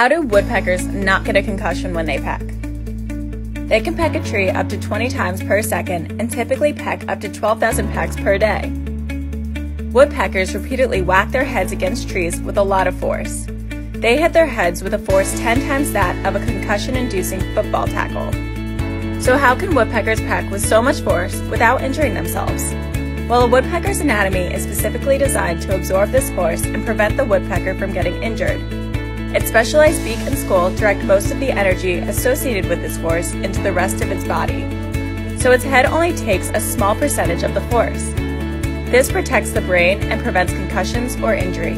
How do woodpeckers not get a concussion when they peck? They can peck a tree up to 20 times per second and typically peck up to 12,000 pecks per day. Woodpeckers repeatedly whack their heads against trees with a lot of force. They hit their heads with a force 10 times that of a concussion inducing football tackle. So, how can woodpeckers peck with so much force without injuring themselves? Well, a woodpecker's anatomy is specifically designed to absorb this force and prevent the woodpecker from getting injured. Its specialized beak and skull direct most of the energy associated with this force into the rest of its body, so its head only takes a small percentage of the force. This protects the brain and prevents concussions or injury.